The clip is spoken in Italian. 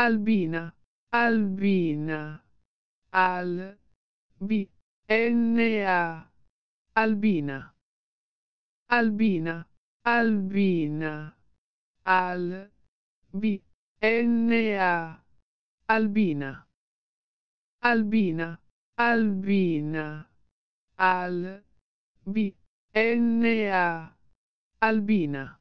Albina, Albina, Al, B, N, A, Albina, Albina, Albina, Al, B, N, A, Albina, Albina, Albina, Al, B, N, A, Albina.